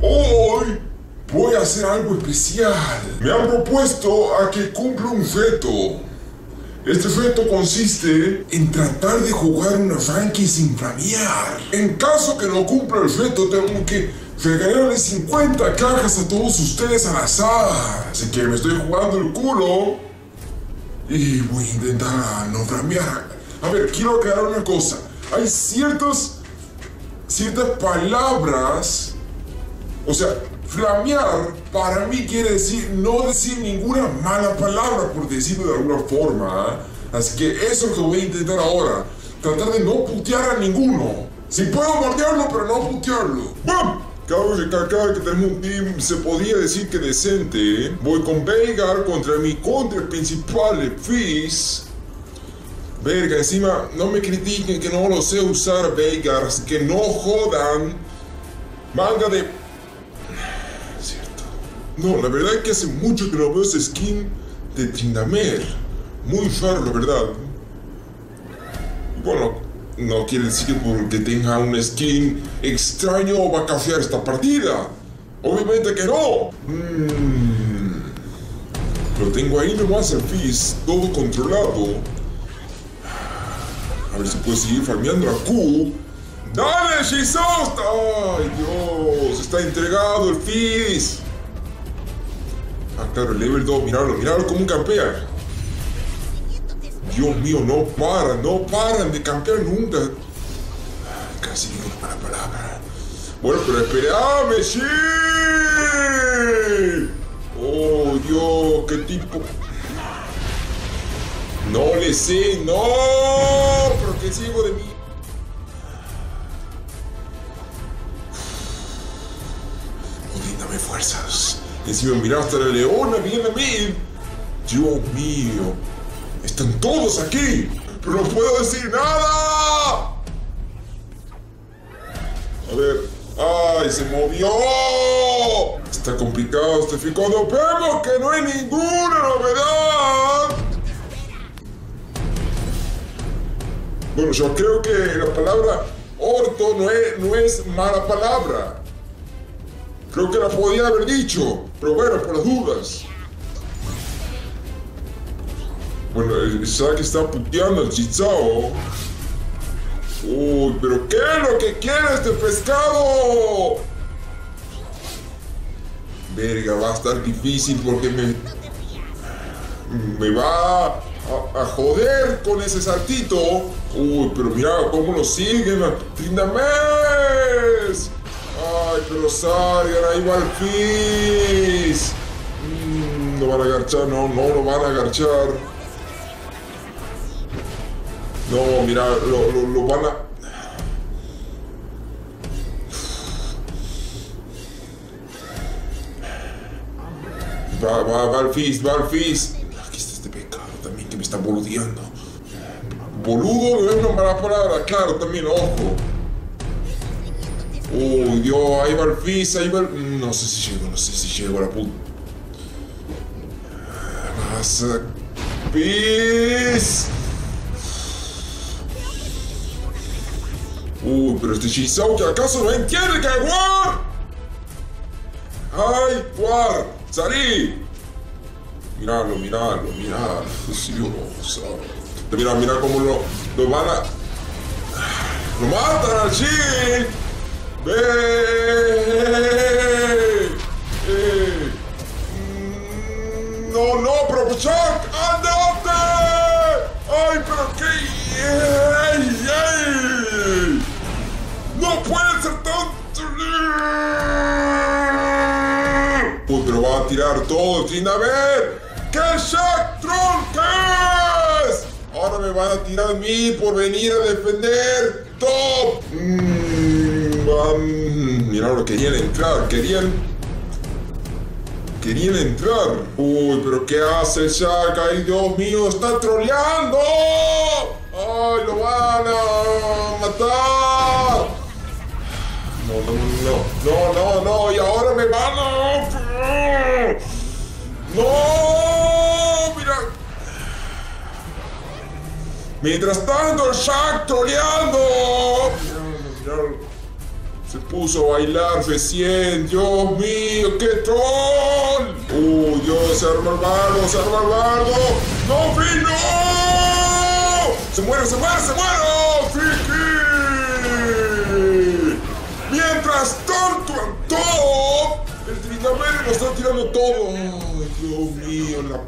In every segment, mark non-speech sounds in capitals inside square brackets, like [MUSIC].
Hoy voy a hacer algo especial. Me han propuesto a que cumpla un reto. Este reto consiste en tratar de jugar un arranque sin flamear. En caso que no cumpla el reto, tengo que regalarle 50 cajas a todos ustedes al azar. Así que me estoy jugando el culo. Y voy a intentar no flamear. A ver, quiero aclarar una cosa. Hay ciertas, ciertas palabras. O sea, flamear para mí quiere decir no decir ninguna mala palabra, por decirlo de alguna forma. ¿eh? Así que eso es lo que voy a intentar ahora. Tratar de no putear a ninguno. Si puedo mordearlo, pero no putearlo. ¡Bam! Cabe recalcar que tenemos un team, se podía decir que decente. ¿eh? Voy con Veigar contra mi contra principal, Fizz. Verga, encima no me critiquen que no lo sé usar Veigar, que no jodan. Manga de... Cierto. No, la verdad es que hace mucho que no veo ese skin de Tryndamere. Muy raro, la verdad. Bueno, no quiere decir que porque tenga un skin extraño va a cafear esta partida. Obviamente que no. Mm. Lo tengo ahí nomás el Fizz, todo controlado. A ver si puedo seguir farmeando a Q. ¡Dale, Shizost! ¡Ay, Dios! Está entregado el Fizz. Ah, claro, el level 2. Míralo, míralo como campea. Dios mío, no paran, no paran de campear nunca. Casi digo una mala palabra. Bueno, pero esperame, sí. Oh, Dios, qué tipo. No le sé, no. Pero qué sigo de mí. Dame fuerzas. Encima mira hasta la leona, viene a mí. Dios mío. Están todos aquí. Pero no puedo decir nada. A ver. ¡Ay, se movió! Está complicado este. Cuando vemos que no hay ninguna novedad. Bueno, yo creo que la palabra orto no es, no es mala palabra. Creo que la podía haber dicho, pero bueno, por las dudas. Bueno, Isaac está puteando al Chizao. Uy, pero ¿qué es lo que quiere este pescado? Verga, va a estar difícil porque me. Me va a, a joder con ese saltito. Uy, pero mira cómo lo siguen. ¡Trindames! Ay, pero salgan, ahí va el Fizz. Mm, no van a agarchar, no, no lo van a agarchar. No, mira, lo, lo, lo van a... Va, va, va el Fizz, va el Fizz. Aquí está este pecado también que me está boludeando. Boludo no es una mala palabra, claro, también, ojo. Uy, Dios, ahí va el Fizz, ahí va el... No sé si llego, no sé si llego a la puta. Vas a... Fizz. Uy, pero este Shizouki acaso no entiende que War. ¡Ay, War! ¡Salí! Miralo, miralo, miralo. Dios. [LAUGHS] Mira, mira cómo lo, lo van a. ¡Lo matan al Shin! ¡Ve! No, no, pero Chuck, andate. ¡Ay, pero qué! ¡Ey, puede ser! Uy, pero va a tirar todo sin ver. ¿Qué Shaq es? Ahora me van a tirar a mí por venir a defender Top. Mm, van- Mira, querían entrar, querían Querían entrar. Uy, pero ¿qué hace Shaq? ¡Ay, Dios mío! ¡Está troleando! ¡Ay, lo van a matar! No, no, no, No, no, no, y ahora me van a... No, mira. Mientras tanto, el Shaq troleando. Se puso a bailar recién. Dios mío, qué troll. ¡Uy, Dios, se arma el bardo, se arma el bardo. ¡No, Fin, no! ¡Se muere, se muere, se muere! ¡Friki! Mientras tanto, todo, el Trinamere lo está tirando todo. Ay, Dios mío, la...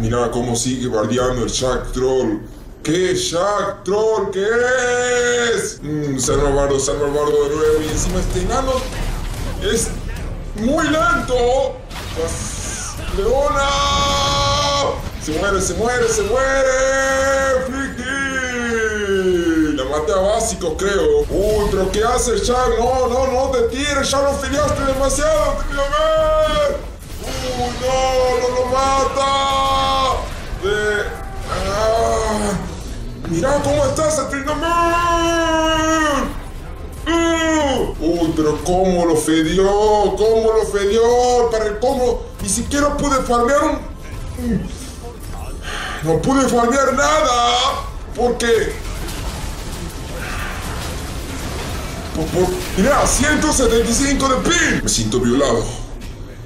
Mira cómo sigue bardeando el Shack Troll. ¿Qué Shack Troll? ¿Qué es? Mmm, Salva Bardo, Salva Bardo de nuevo. Y encima este enano es muy lento. ¡Leona! Se muere, se muere, se muere. Friki. La maté a básico, creo. Uy, pero ¿qué hace Shack? No, no, no te tires. Ya lo filiaste demasiado. Trinamere. ¡Uy, no! ¡No lo mata! De... Ah, ¡Mira cómo estás, el Trinamere! ¡Uh! ¡Uy, pero cómo lo fedió! ¿Cómo lo fedió? Para el cómo ni siquiera pude farmear un... No pude farmear nada porque... Por, por- mira, 175 de pin. Me siento violado.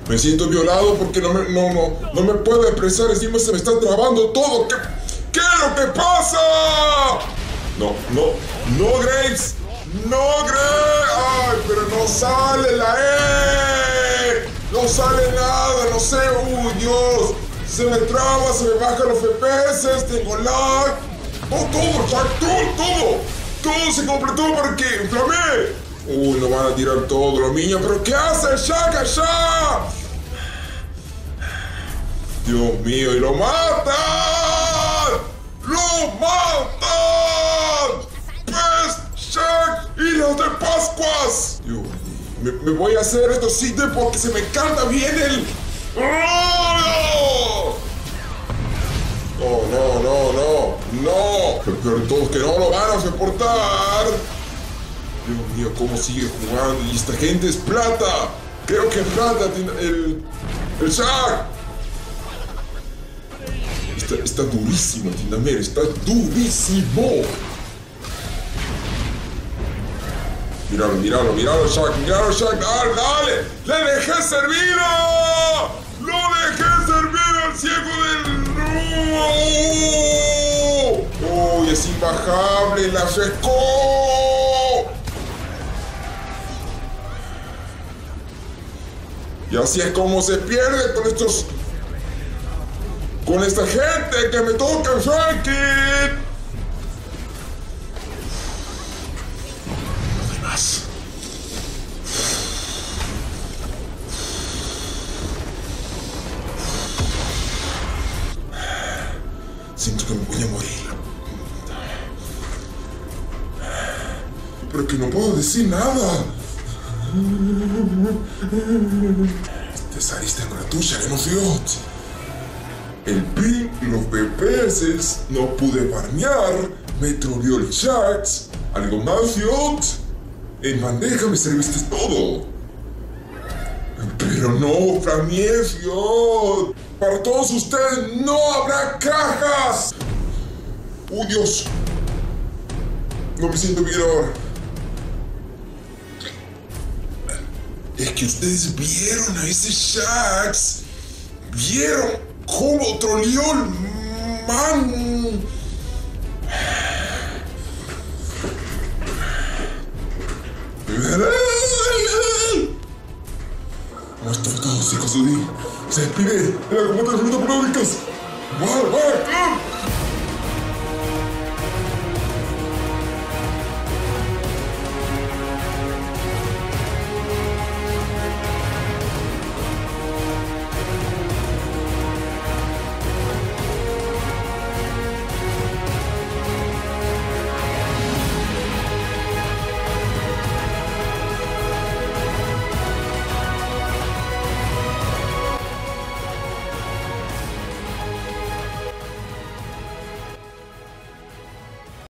Me siento violado porque no me, no, no, no me puedo expresar, encima se me está trabando todo. ¿Qué, qué es lo que pasa? No, no, no, Grace. No, Grace. Ay, pero no sale la E. No sale nada, no sé. Uy, Dios. Se me traba, se me bajan los FPS, tengo lag. Oh, todo, todo, todo. Todo se completó porque inflamé. Uy, no van a tirar todo los niños, pero ¿qué hace Shaq allá? Dios mío, y lo matan. ¡Lo matan! ¡Pez, Shaq, hijos de Pascuas! Dios me, voy a hacer esto sí de porque se me canta bien el... ¡Oh! No, no, no, no, no. Pero todos que no lo van a soportar. Dios mío, cómo sigue jugando. Y esta gente es plata. Creo que plata tiene el. El Shaq. Está, está durísimo el Tindamere, está durísimo. Míralo, míralo, míralo, Shaq, míralo, Shaq, dale, dale. ¡Le dejé servido! ¡Lo dejé servido al ciego del. ¡No! ¡Uy, es imbajable! ¡La! Y así es como se pierde con estos. con esta gente que me toca, más. Siento que me voy a morir. Pero que no puedo decir nada. Te saliste con la tuya, que no fiot. El ping y los BPS no pude farmear. Me troleó el chat. Algo más, fiot. En bandeja me serviste todo. Pero no, farmeé, fiot. Para todos ustedes no habrá cajas. ¡Uy, Dios! No me siento bien ahora. Es que ustedes vieron a ese Shax. Vieron cómo troleó el man. Esto fue todo, chicos. Se despide de la computadora de Públicas. ¡War, war,